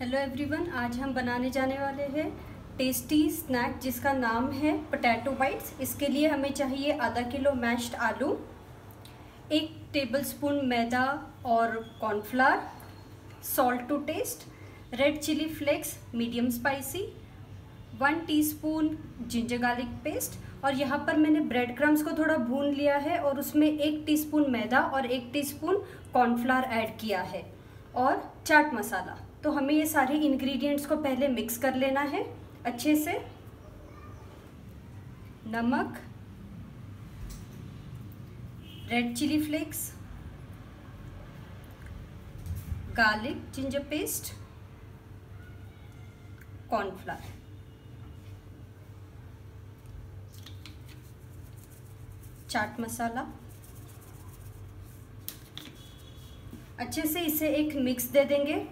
Hello everyone आज हम बनाने जाने वाले हैं टेस्टी स्नैक जिसका नाम है पोटैटो बाइट्स इसके लिए हमें चाहिए आधा किलो मैश्ड आलू, एक टेबलस्पून मैदा और cornflour salt to taste red chilli flakes medium spicy one teaspoon ginger garlic paste और यहाँ पर मैंने ब्रेड क्रम्स को थोड़ा भून लिया है और उसमें एक टीस्पून मैदा और एक टीस्पून कॉर्नफ्लावर किया है। और चाट मसाला। तो हमें ये सारे इंग्रेडिएंट्स को पहले मिक्स कर लेना है, अच्छे से। नमक red chilli flakes garlic ginger paste cornflour chaat masala. अच्छे से इसे एक मिक्स दे देंगे।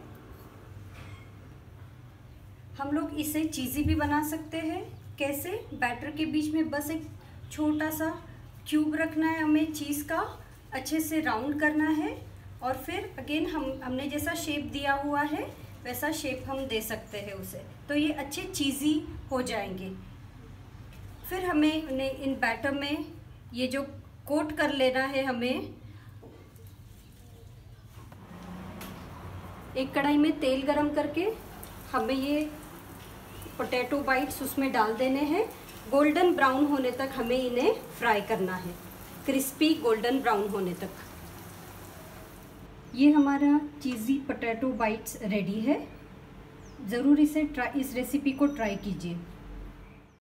हम लोग इसे चीज़ी भी बना सकते हैं। कैसे? बैटर के बीच में बस एक छोटा सा क्यूब रखना है हमें चीज़ का, अच्छे से राउंड करना है। और फिर अगेन हम, हमने जैसा शेप दिया हुआ है, वैसा शेप हम दे सकते हैं उसे। तो ये अच्छे चीज़ी हो जाएँगे। फिर हमें उन्हें इन बैटर में ये जो कोट कर लेना है हमें, एक कढ़ाई में तेल गरम करके हमें ये पोटैटो बाइट्स उसमें डाल देने हैं। गोल्डन ब्राउन होने तक हमें इन्हें फ्राई करना है। क्रिस्पी गोल्डन ब्राउन होने तक। ये हमारा चीज़ी पोटैटो बाइट्स रेडी है। ज़रूर इसे ट्राई इस रेसिपी को ट्राई कीजिए।